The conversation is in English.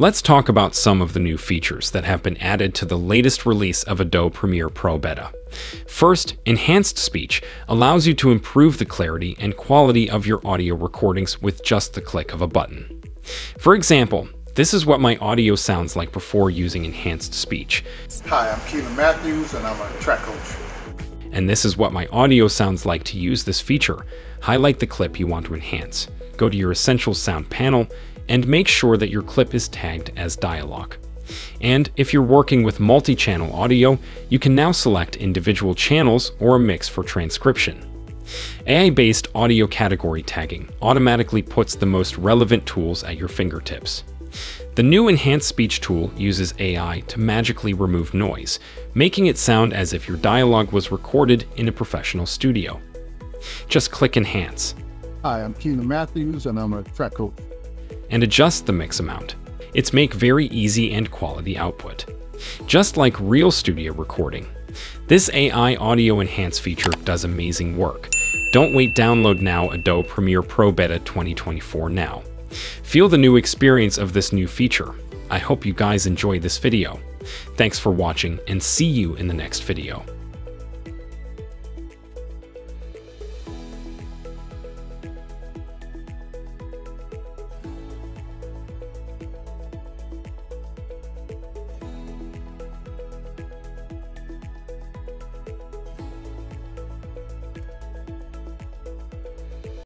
Let's talk about some of the new features that have been added to the latest release of Adobe Premiere Pro Beta. First, Enhanced Speech allows you to improve the clarity and quality of your audio recordings with just the click of a button. For example, this is what my audio sounds like before using Enhanced Speech. Hi, I'm Keelan Matthews and I'm a track coach. And this is what my audio sounds like to use this feature. Highlight the clip you want to enhance. Go to your Essential Sound panel and make sure that your clip is tagged as dialogue. And if you're working with multi-channel audio, you can now select individual channels or a mix for transcription. AI-based audio category tagging automatically puts the most relevant tools at your fingertips. The new Enhanced Speech tool uses AI to magically remove noise, making it sound as if your dialogue was recorded in a professional studio. Just click Enhance. Hi, I'm Keelan Matthews and I'm a track coach and adjust the mix amount. It's make very easy and quality output. Just like real studio recording, this AI Audio Enhance feature does amazing work. Don't wait download now Adobe Premiere Pro Beta 2024 now. Feel the new experience of this new feature. I hope you guys enjoy this video. Thanks for watching and see you in the next video.